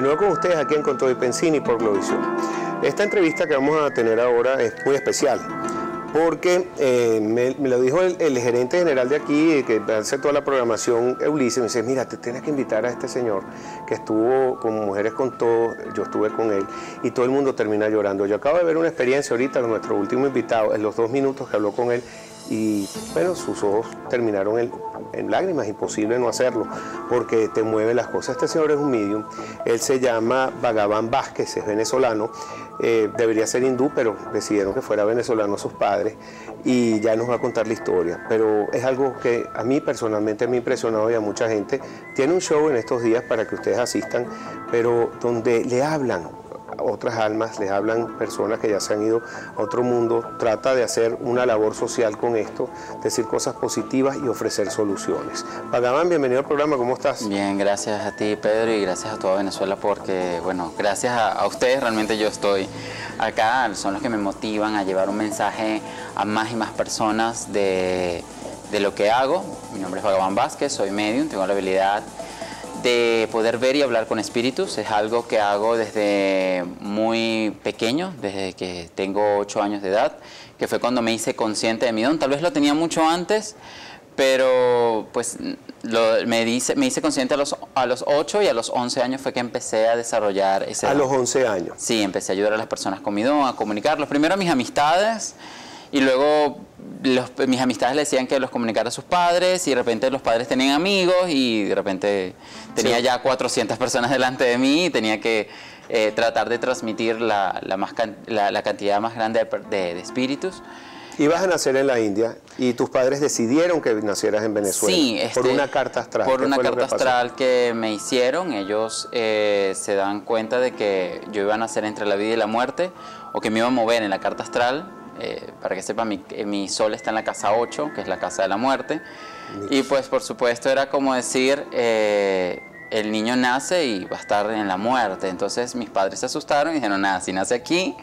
De nuevo con ustedes aquí en Control Pensini por Globovisión. Esta entrevista que vamos a tener ahora es muy especial porque eh, me, lo dijo el, gerente general de aquí, que hace toda la programación, Ulises, me dice, mira, te tienes que invitar a este señor que estuvo con Mujeres con Todo, yo estuve con él, y todo el mundo termina llorando. Yo acabo de ver una experiencia ahorita, nuestro último invitado, en los dos minutos que habló con él, y bueno, sus ojos terminaron en, lágrimas, imposible no hacerlo, porque te mueve las cosas. Este señor es un medium, él se llama Bhagavan Vázquez, es venezolano, eh, debería ser hindú, pero decidieron que fuera venezolano sus padres, y ya nos va a contar la historia. Pero es algo que a mí personalmente me ha impresionado y a mucha gente. Tiene un show en estos días para que ustedes asistan, pero donde le hablan otras almas, les hablan personas que ya se han ido a otro mundo, trata de hacer una labor social con esto, decir cosas positivas y ofrecer soluciones. Pagaban, bienvenido al programa, ¿cómo estás? Bien, gracias a ti Pedro y gracias a toda Venezuela porque, bueno, gracias a, ustedes realmente yo estoy acá, son los que me motivan a llevar un mensaje a más y más personas de, de lo que hago. Mi nombre es Pagaban Vázquez, soy medium, tengo la habilidad de poder ver y hablar con espíritus. Es algo que hago desde muy pequeño, desde que tengo 8 años de edad, que fue cuando me hice consciente de mi don. Tal vez lo tenía mucho antes, pero pues me, dice, me hice consciente a los, a los 8 y a los 11 años fue que empecé a desarrollar ese A los 11 años. Sí, empecé a ayudar a las personas con mi don, a comunicarlos. Primero a mis amistades y luego mis amistades le decían que los comunicara a sus padres y de repente los padres tenían amigos y de repente tenía ya 400 personas delante de mí y tenía que eh, tratar de transmitir la, la, cantidad más grande de, espíritus. Ibas a nacer en la India y tus padres decidieron que nacieras en Venezuela. Sí, por este, una carta astral. Por una carta astral que me hicieron. Ellos eh, se dan cuenta de que yo iba a nacer entre la vida y la muerte o que me iba a mover en la carta astral eh, para que sepan, mi, eh, mi, sol está en la casa 8, que es la casa de la muerte. Y pues por supuesto era como decir, eh, el niño nace y va a estar en la muerte. Entonces mis padres se asustaron y dijeron, nada, si nace aquí,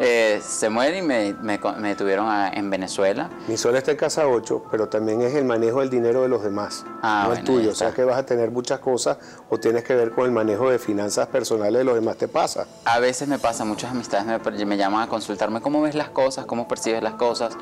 eh, se muere y me, me, tuvieron en Venezuela. Mi sol está en casa 8, pero también es el manejo del dinero de los demás, ah, no es tuyo. O sea que vas a tener muchas cosas o tienes que ver con el manejo de finanzas personales de los demás. ¿Te pasa? A veces me pasa, muchas amistades me, me llaman a consultarme cómo ves las cosas, cómo percibes las cosas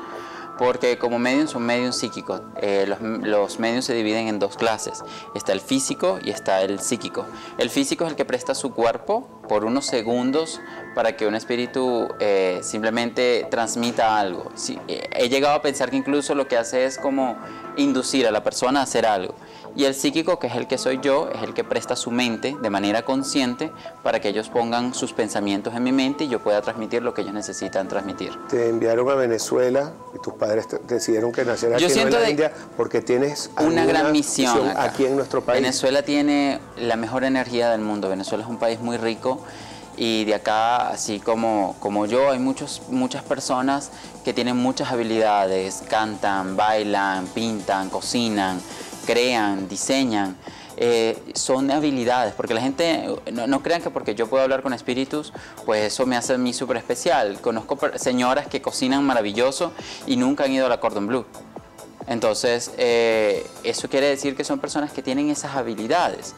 porque como medium son medios psíquicos. Eh, los, los medios se dividen en dos clases. Está el físico y está el psíquico. El físico es el que presta su cuerpo por unos segundos para que un espíritu eh, simplemente transmita algo. Eh, he llegado a pensar que incluso lo que hace es como inducir a la persona a hacer algo. Y el psíquico, que es el que soy yo, es el que presta su mente de manera consciente para que ellos pongan sus pensamientos en mi mente y yo pueda transmitir lo que ellos necesitan transmitir. Te enviaron a Venezuela y tus padres decidieron que nacieras aquí en la India porque tienes una gran misión, aquí en nuestro país. Venezuela tiene la mejor energía del mundo. Venezuela es un país muy rico y de acá, así como, como yo, hay muchos, muchas personas que tienen muchas habilidades, cantan, bailan, pintan, cocinan, crean, diseñan. Eh, son habilidades, porque la gente no, crean que porque yo puedo hablar con espíritus, pues eso me hace a mí súper especial. Conozco señoras que cocinan maravilloso y nunca han ido a la Cordon Bleu. Entonces, eh, eso quiere decir que son personas que tienen esas habilidades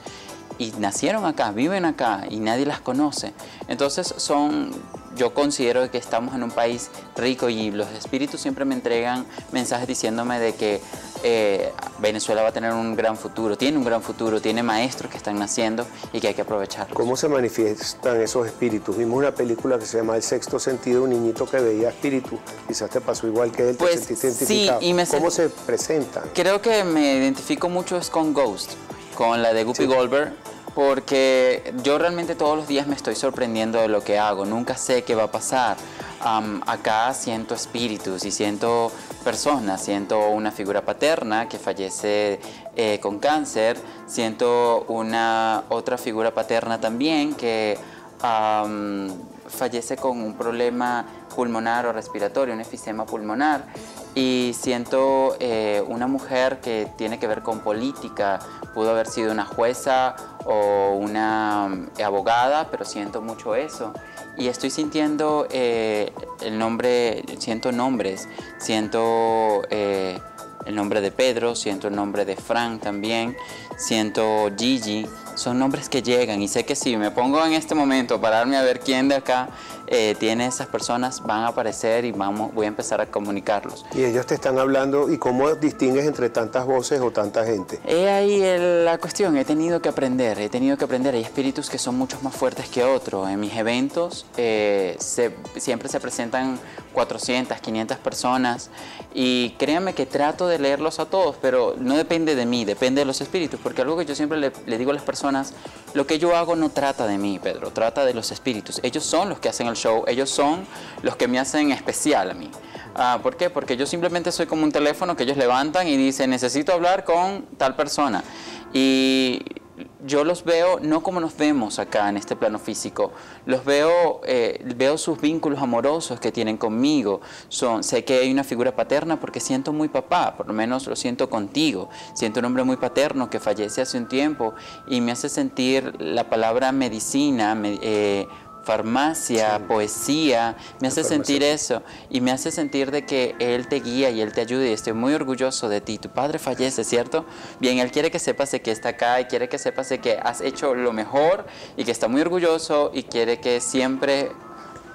y nacieron acá, viven acá y nadie las conoce. Entonces, son yo considero que estamos en un país rico y los espíritus siempre me entregan mensajes diciéndome de que eh, Venezuela va a tener un gran futuro, tiene un gran futuro, tiene maestros que están naciendo y que hay que aprovechar. ¿Cómo se manifiestan esos espíritus? Vimos una película que se llama El Sexto Sentido, un niñito que veía espíritus, quizás te pasó igual que él, te pues, sentiste identificado. Sí, ¿Cómo se presentan? Creo que me identifico mucho es con Ghost, con la de Guppy Goldberg, porque yo realmente todos los días me estoy sorprendiendo de lo que hago, nunca sé qué va a pasar. acá siento espíritus y siento personas, siento una figura paterna que fallece eh, con cáncer, siento una otra figura paterna también que fallece con un problema pulmonar o respiratorio, un efisema pulmonar. Y siento eh, una mujer que tiene que ver con política, pudo haber sido una jueza o una eh, abogada, pero siento mucho eso. Y estoy sintiendo eh, el nombre, siento nombres, siento el nombre de Pedro, siento el nombre de Frank también, siento Gigi, son nombres que llegan y sé que si me pongo en este momento a pararme a ver quién de acá eh, tiene esas personas, van a aparecer y vamos, voy a empezar a comunicarlos. Y ellos te están hablando, ¿y cómo distingues entre tantas voces o tanta gente? He ahí la cuestión, he tenido que aprender, he tenido que aprender, hay espíritus que son mucho más fuertes que otros. En mis eventos eh, siempre se presentan 400, 500 personas y créanme que trato de leerlos a todos, pero no depende de mí, depende de los espíritus, porque algo que yo siempre le, le digo a las personas, lo que yo hago no trata de mí, Pedro, trata de los espíritus. Ellos son los que hacen el show, ellos son los que me hacen especial a mí. Ah, ¿Por qué? Porque yo simplemente soy como un teléfono que ellos levantan y dicen, necesito hablar con tal persona. Y yo los veo no como nos vemos acá en este plano físico, los veo, eh, veo sus vínculos amorosos que tienen conmigo. Son, sé que hay una figura paterna porque siento muy papá, por lo menos lo siento contigo. Siento un hombre muy paterno que fallece hace un tiempo y me hace sentir la palabra medicina, eh, farmacia, poesía, me hace sentir eso y me hace sentir de que Él te guía y Él te ayuda y estoy muy orgulloso de ti. Tu padre fallece, ¿cierto? Bien, Él quiere que sepas de que está acá y quiere que sepas de que has hecho lo mejor y que está muy orgulloso y quiere que siempre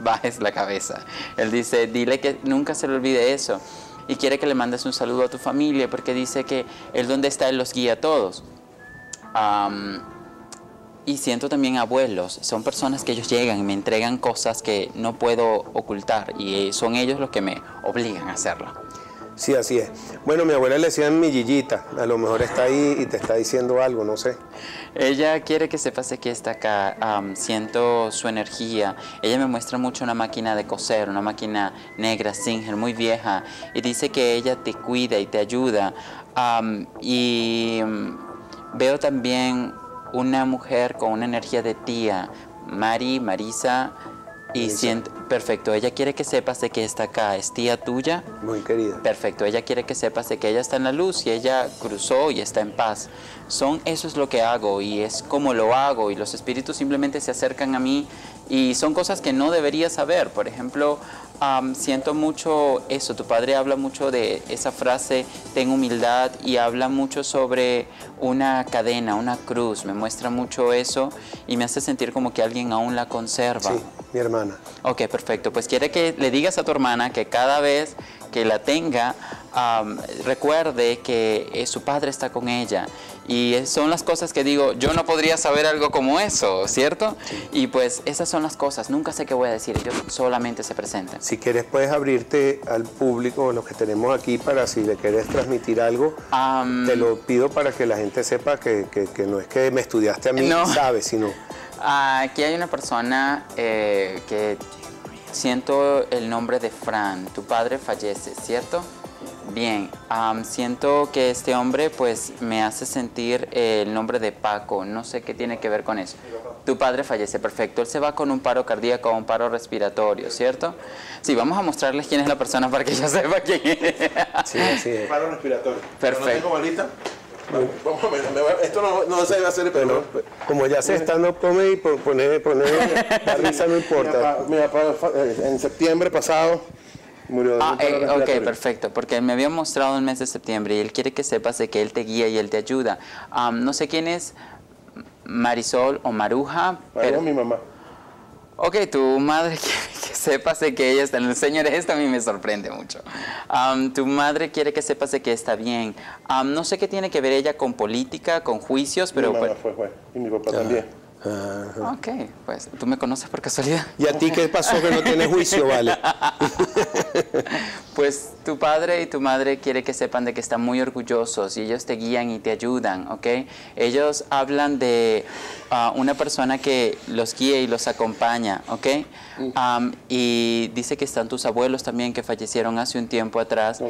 bajes la cabeza. Él dice, dile que nunca se le olvide eso y quiere que le mandes un saludo a tu familia porque dice que Él donde está, Él los guía a todos. Y siento también abuelos, son personas que ellos llegan y me entregan cosas que no puedo ocultar y son ellos los que me obligan a hacerlo. Sí, así es. Bueno, mi abuela le decían mi Gillita, a lo mejor está ahí y te está diciendo algo, no sé. Ella quiere que sepas que está acá, siento su energía. Ella me muestra mucho una máquina de coser, una máquina negra, Singer, muy vieja, y dice que ella te cuida y te ayuda. y mm, veo también una mujer con una energía de tía, Mari, Marisa, y siento, perfecto, ella quiere que sepas de que está acá, es tía tuya. Muy querida. Perfecto, ella quiere que sepas de que ella está en la luz y ella cruzó y está en paz. Son, eso es lo que hago y es como lo hago y los espíritus simplemente se acercan a mí y son cosas que no debería saber. Por ejemplo, siento mucho eso, tu padre habla mucho de esa frase, ten humildad, y habla mucho sobre una cadena, una cruz, me muestra mucho eso y me hace sentir como que alguien aún la conserva. Sí, mi hermana. Ok, perfecto. Pues quiere que le digas a tu hermana que cada vez que la tenga, recuerde que eh, su padre está con ella. Y son las cosas que digo, yo no podría saber algo como eso, ¿cierto? Y pues esas son las cosas, nunca sé qué voy a decir, ellos solamente se presentan. Si quieres puedes abrirte al público, los que tenemos aquí, para si le quieres transmitir algo, te lo pido para que la gente sepa que, no es que me estudiaste a mí, no. sabes, sino... Aquí hay una persona eh, que siento el nombre de Fran, tu padre fallece, ¿cierto? Bien, siento que este hombre pues me hace sentir el nombre de Paco, no sé qué tiene que ver con eso. Tu padre fallece, perfecto. Él se va con un paro cardíaco o un paro respiratorio, ¿cierto? Sí, vamos a mostrarles quién es la persona para que ella sepa quién es. Sí, sí. Paro respiratorio. Perfecto. ¿No tengo? Vamos a ver, esto no, no, se debe hacer, pero... como ya se están no y poner, poner la risa no importa. Mi papá, eh, en septiembre pasado murió de ah, eh, Ok, perfecto, porque me había mostrado el mes de septiembre y él quiere que sepas de que él te guía y él te ayuda. no sé quién es Marisol o Maruja. Pero... mi mamá. Ok, tu madre quiere que sepas de que ella está en el Señor, esto a mí me sorprende mucho. tu madre quiere que sepas de que está bien. no sé qué tiene que ver ella con política, con juicios, pero... Mi mamá fue, fue, y mi papá también. Ok, pues tú me conoces por casualidad. ¿Y a ti qué pasó que no tienes juicio, vale? pues tu padre y tu madre quiere que sepan de que están muy orgullosos y ellos te guían y te ayudan, ¿ok? Ellos hablan de ah, una persona que los guía y los acompaña, ¿ok? Mm. y dice que están tus abuelos también que fallecieron hace un tiempo atrás.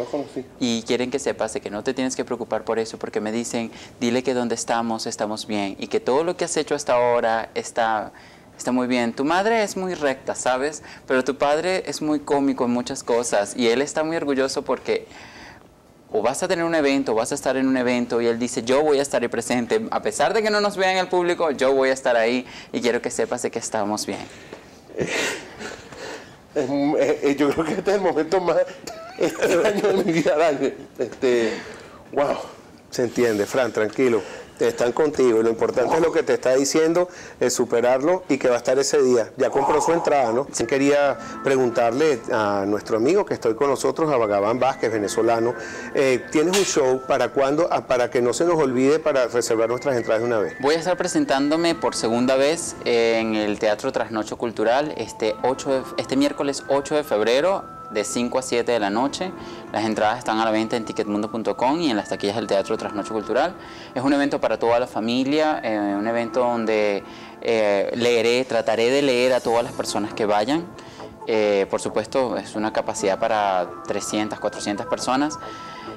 Y quieren que sepas de que no te tienes que preocupar por eso porque me dicen, dile que donde estamos estamos bien y que todo lo que has hecho hasta ahora está Está muy bien. Tu madre es muy recta, ¿sabes? Pero tu padre es muy cómico en muchas cosas y él está muy orgulloso porque o vas a tener un evento, o vas a estar en un evento y él dice, yo voy a estar ahí presente, a pesar de que no nos vean el público, yo voy a estar ahí y quiero que sepas de que estamos bien. Eh, yo creo que este es el momento más extraño de mi vida, Este, wow. Se entiende, Fran, tranquilo. Están contigo. Lo importante es lo que te está diciendo, es superarlo y que va a estar ese día. Ya compró su entrada, ¿no? Quería preguntarle a nuestro amigo que estoy con nosotros, a Vagabán Vázquez, venezolano, eh, ¿tienes un show para cuándo? Ah, para que no se nos olvide para reservar nuestras entradas de una vez. Voy a estar presentándome por segunda vez en el Teatro Trasnocho Cultural este, 8 de- este miércoles 8 de febrero de 5 a 7 de la noche. Las entradas están a la venta en ticketmundo.com y en las taquillas del Teatro Trasnocho Cultural. Es un evento para toda la familia, eh, un evento donde eh, leeré, trataré de leer a todas las personas que vayan. Eh, por supuesto, es una capacidad para 300, 400 personas.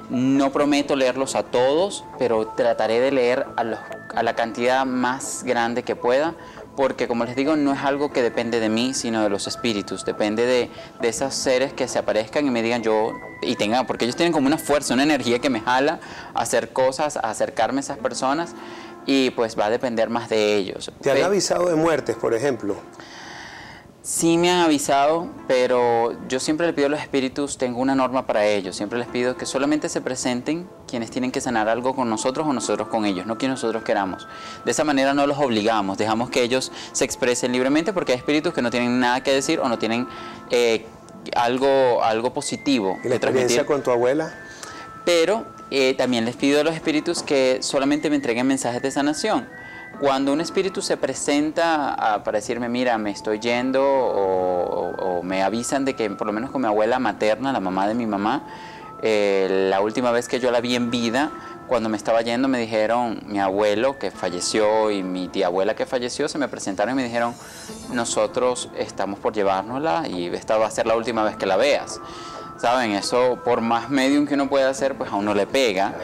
No prometo leerlos a todos, pero trataré de leer a, los- a la cantidad más grande que pueda, porque como les digo, no es algo que depende de mí, sino de los espíritus, depende de, de esos seres que se aparezcan y me digan yo, y tengan, porque ellos tienen como una fuerza, una energía que me jala a hacer cosas, a acercarme a esas personas, y pues va a depender más de ellos. ¿Te han avisado de muertes, por ejemplo? Sí me han avisado, pero yo siempre le pido a los espíritus, tengo una norma para ellos, siempre les pido que solamente se presenten quienes tienen que sanar algo con nosotros o nosotros con ellos, no quien nosotros queramos. De esa manera no los obligamos, dejamos que ellos se expresen libremente porque hay espíritus que no tienen nada que decir o no tienen eh, algo, algo positivo ¿Y la que transmitir. experiencia con tu abuela? Pero eh, también les pido a los espíritus que solamente me entreguen mensajes de sanación. Cuando un espíritu se presenta a- para decirme, mira, me estoy yendo, o, o- o me avisan de que por lo menos con mi abuela materna, la mamá de mi mamá, eh, la última vez que yo la vi en vida, cuando me estaba yendo me dijeron, mi abuelo que falleció y mi tía abuela que falleció, se me presentaron y me dijeron, nosotros estamos por llevárnosla y esta va a ser la última vez que la veas. ¿Saben? Eso, por más medium que uno pueda hacer, pues a uno le pega.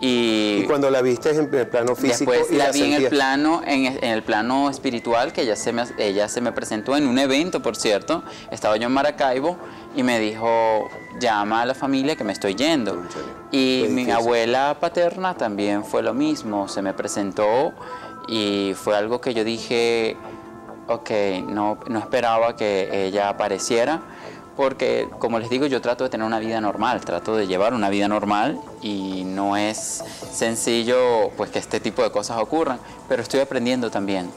Y, Y cuando la viste en el plano físico después y la vi en el plano, en, en el plano espiritual, que ella se, me, ella se me presentó en un evento, por cierto. Estaba yo en Maracaibo y me dijo, llama a la familia que me estoy yendo. Y mi difícil. abuela paterna también fue lo mismo, se me presentó y fue algo que yo dije, ok, no, no esperaba que ella apareciera, porque como les digo, yo trato de tener una vida normal, trato de llevar una vida normal y no es sencillo pues que este tipo de cosas ocurran, pero estoy aprendiendo también.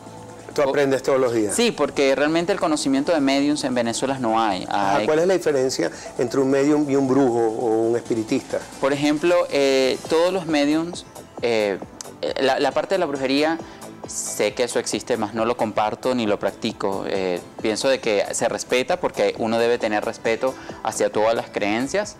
Tú aprendes todos los días. Sí, porque realmente el conocimiento de mediums en Venezuela no hay. ¿Cuál es la diferencia entre un medium y un brujo o un espiritista? Por ejemplo, eh, todos los mediums, eh, la, la parte de la brujería, sé que eso existe, más no lo comparto ni lo practico. Eh, pienso de que se respeta porque uno debe tener respeto hacia todas las creencias,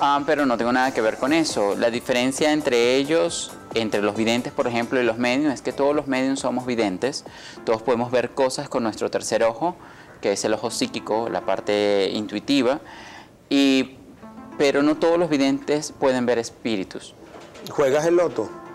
ah, pero no tengo nada que ver con eso. La diferencia entre ellos, entre los videntes, por ejemplo, y los mediums, es que todos los mediums somos videntes, todos podemos ver cosas con nuestro tercer ojo, que es el ojo psíquico, la parte intuitiva, y, pero no todos los videntes pueden ver espíritus. ¿Juegas el loto?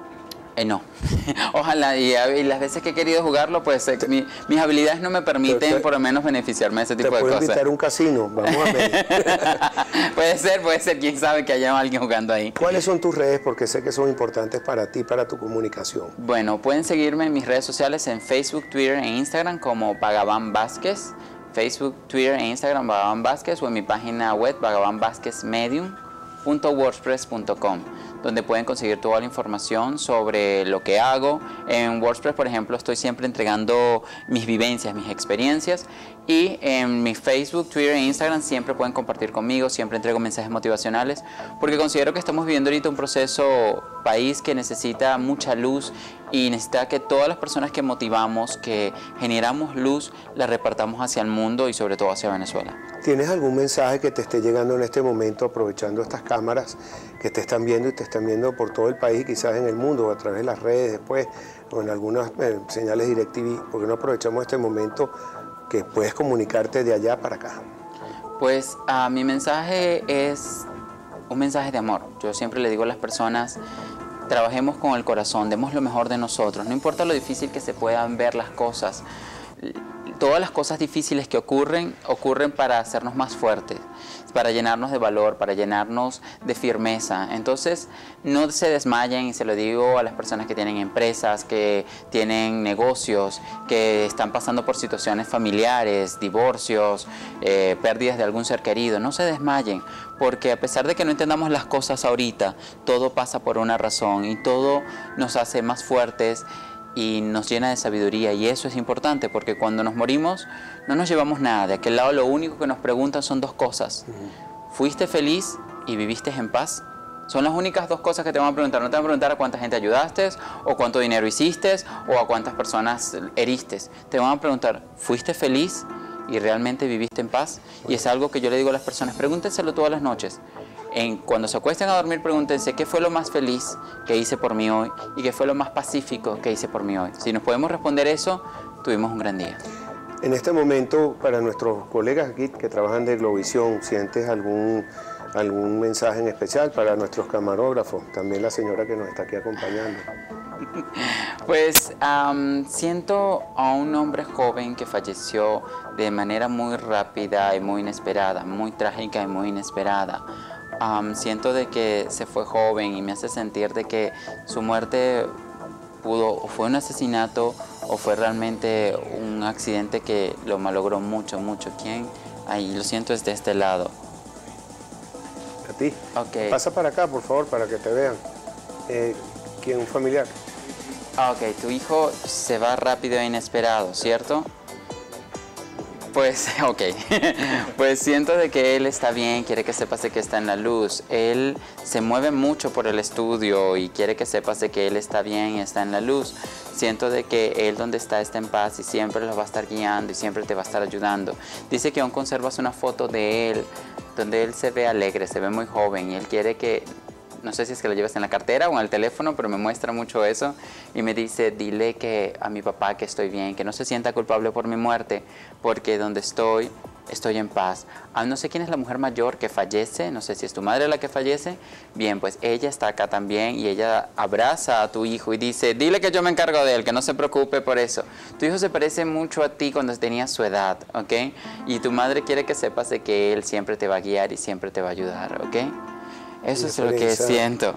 Eh, no. Ojalá, y, las veces que he querido jugarlo, pues eh, mi- mis habilidades no me permiten Te- te- por lo menos beneficiarme de ese Te tipo de cosas. invitar a un casino. Vamos a ver. puede ser, puede ser, quién sabe que haya alguien jugando ahí. ¿Cuáles son tus redes? Porque sé que son importantes para ti, para tu comunicación. Bueno, pueden seguirme en mis redes sociales en Facebook, Twitter e Instagram como Vagabán Vázquez. Facebook, Twitter e Instagram Vagabán Vázquez o en mi página web vagabánvázquezmedium.wordpress.com donde pueden conseguir toda la información sobre lo que hago. En WordPress, por ejemplo, estoy siempre entregando mis vivencias, mis experiencias. Y en mi Facebook, Twitter e Instagram siempre pueden compartir conmigo, siempre entrego mensajes motivacionales, porque considero que estamos viviendo ahorita un proceso país que necesita mucha luz y necesita que todas las personas que motivamos, que generamos luz, la repartamos hacia el mundo y sobre todo hacia Venezuela. ¿Tienes algún mensaje que te esté llegando en este momento aprovechando estas cámaras que te están viendo y te están viendo por todo el país, quizás en el mundo, a través de las redes después, o en algunas eh, señales DirecTV? ¿Por qué no aprovechamos este momento que puedes comunicarte de allá para acá? Pues ah, mi mensaje es un mensaje de amor. Yo siempre le digo a las personas, trabajemos con el corazón, demos lo mejor de nosotros, no importa lo difícil que se puedan ver las cosas. Todas las cosas difíciles que ocurren, ocurren para hacernos más fuertes. Para llenarnos de valor, para llenarnos de firmeza. Entonces, no se desmayen, y se lo digo a las personas que tienen empresas, que tienen negocios, que están pasando por situaciones familiares, divorcios, eh, pérdidas de algún ser querido, no se desmayen, porque a pesar de que no entendamos las cosas ahorita, todo pasa por una razón y todo nos hace más fuertes y nos llena de sabiduría y eso es importante porque cuando nos morimos no nos llevamos nada. De aquel lado lo único que nos preguntan son dos cosas. ¿Fuiste feliz y viviste en paz? Son las únicas dos cosas que te van a preguntar. No te van a preguntar a cuánta gente ayudaste o cuánto dinero hiciste o a cuántas personas heriste. Te van a preguntar, ¿fuiste feliz y realmente viviste en paz? Y es algo que yo le digo a las personas, pregúntenselo todas las noches cuando se acuesten a dormir, pregúntense qué fue lo más feliz que hice por mí hoy y qué fue lo más pacífico que hice por mí hoy. Si nos podemos responder eso, tuvimos un gran día. En este momento, para nuestros colegas aquí que trabajan de Globovisión, ¿sientes algún, algún mensaje en especial para nuestros camarógrafos? También la señora que nos está aquí acompañando. Pues siento a un hombre joven que falleció de manera muy rápida y muy inesperada, muy trágica y muy inesperada siento de que se fue joven y me hace sentir de que su muerte pudo o fue un asesinato o fue realmente un accidente que lo malogró mucho, mucho. ¿Quién? Ahí lo siento es de este lado. A ti. Ok. Pasa para acá, por favor, para que te vean. Eh, ¿Quién? ¿Un familiar? Ah, ok, tu hijo se va rápido e inesperado, ¿cierto? Pues, ok. pues siento de que él está bien, quiere que sepas de que está en la luz. Él se mueve mucho por el estudio y quiere que sepas de que él está bien y está en la luz. Siento de que él donde está está en paz y siempre lo va a estar guiando y siempre te va a estar ayudando. Dice que aún conservas una foto de él donde él se ve alegre, se ve muy joven y él quiere que no sé si es que lo llevas en la cartera o en el teléfono, pero me muestra mucho eso y me dice, dile que a mi papá que estoy bien, que no se sienta culpable por mi muerte, porque donde estoy estoy en paz. Ah, no sé quién es la mujer mayor que fallece, no sé si es tu madre la que fallece. Bien, pues ella está acá también y ella abraza a tu hijo y dice, dile que yo me encargo de él, que no se preocupe por eso. Tu hijo se parece mucho a ti cuando tenía su edad, ¿ok? Y tu madre quiere que sepas de que él siempre te va a guiar y siempre te va a ayudar, ¿ok? Eso es lo que siento.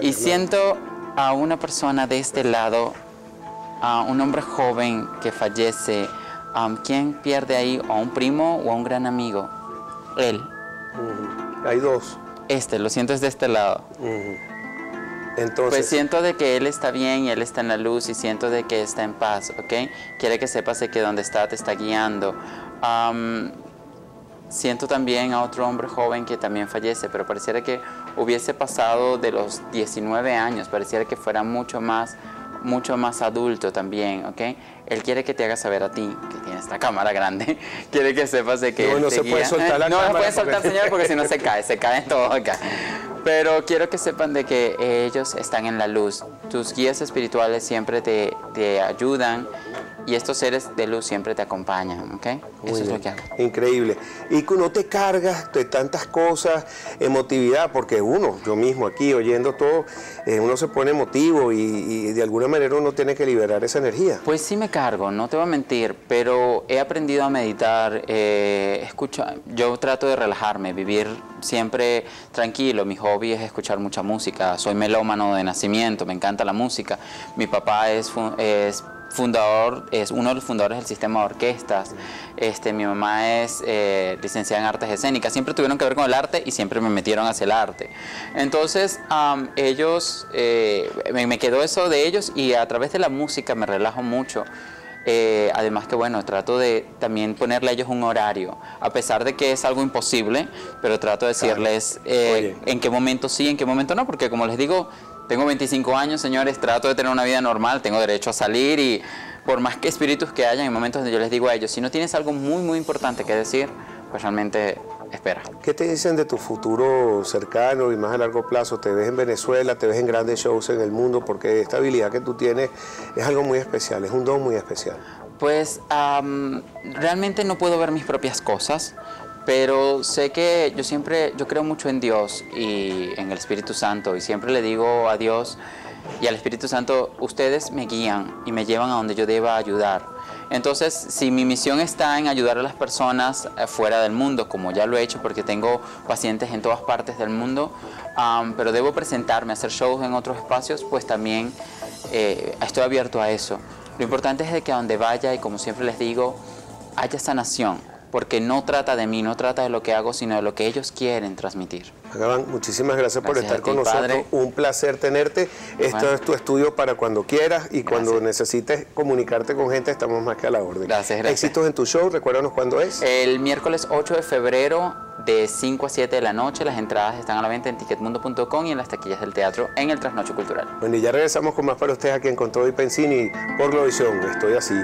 Y siento a una persona de este lado, a un hombre joven que fallece. ¿Quién pierde ahí? ¿A un primo o a un gran amigo? Él. Hay dos. Este, lo siento es de este lado. Entonces... Pues siento de que él está bien y él está en la luz y siento de que está en paz, ¿ok? Quiere que sepas de que donde está te está guiando. Siento también a otro hombre joven que también fallece, pero pareciera que hubiese pasado de los 19 años, pareciera que fuera mucho más, mucho más adulto también, ¿ok? Él quiere que te haga saber a ti, que tiene esta cámara grande, quiere que sepas de que No, no se puede soltar la No, cámara no puede porque- soltar, señor, porque si no se cae, se cae todo acá. Pero quiero que sepan de que ellos están en la luz. Tus guías espirituales siempre te, te ayudan y estos seres de luz siempre te acompañan, ¿ok? Muy Eso es lo que hago. Increíble. Y que no te cargas de tantas cosas, emotividad, porque uno, yo mismo aquí oyendo todo, eh, uno se pone emotivo y, y de alguna manera uno tiene que liberar esa energía. Pues sí me cargo, no te voy a mentir, pero he aprendido a meditar, eh, escucha, yo trato de relajarme, vivir siempre tranquilo. Mi hobby es escuchar mucha música, soy melómano de nacimiento, me encanta la música. Mi papá es, es fundador, es uno de los fundadores del sistema de orquestas. Este, mi mamá es eh, licenciada en artes escénicas. Siempre tuvieron que ver con el arte y siempre me metieron hacia el arte. Entonces, ellos, eh, me, me quedó eso de ellos y a través de la música me relajo mucho. Eh, además que bueno, trato de también ponerle a ellos un horario, a pesar de que es algo imposible, pero trato de decirles eh, en qué momento sí, en qué momento no, porque como les digo, tengo 25 años, señores, trato de tener una vida normal, tengo derecho a salir y por más que espíritus que hayan, en momentos donde yo les digo a ellos, si no tienes algo muy, muy importante que decir, pues realmente espera. ¿Qué te dicen de tu futuro cercano y más a largo plazo? ¿Te ves en Venezuela? ¿Te ves en grandes shows en el mundo? Porque esta habilidad que tú tienes es algo muy especial, es un don muy especial. Pues realmente no puedo ver mis propias cosas, pero sé que yo siempre, yo creo mucho en Dios y en el Espíritu Santo y siempre le digo a Dios y al Espíritu Santo, ustedes me guían y me llevan a donde yo deba ayudar. Entonces, si mi misión está en ayudar a las personas eh, fuera del mundo, como ya lo he hecho porque tengo pacientes en todas partes del mundo, am, pero debo presentarme, hacer shows en otros espacios, pues también eh, estoy abierto a eso. Lo importante es de que a donde vaya, y como siempre les digo, haya sanación, porque no trata de mí, no trata de lo que hago, sino de lo que ellos quieren transmitir. Agabán, muchísimas gracias, por estar con nosotros. padre. Un placer tenerte. Esto Bueno. es tu estudio para cuando quieras y cuando Gracias. necesites comunicarte con gente, estamos más que a la orden. Gracias, gracias. Éxitos en tu show, recuérdanos cuándo es. El miércoles 8 de febrero de 5 a 7 de la noche, las entradas están a la venta en ticketmundo.com y en las taquillas del teatro en el Trasnocho Cultural. Bueno, y ya regresamos con más para ustedes aquí en Con Todo y Pensini por Globovisión. Estoy así.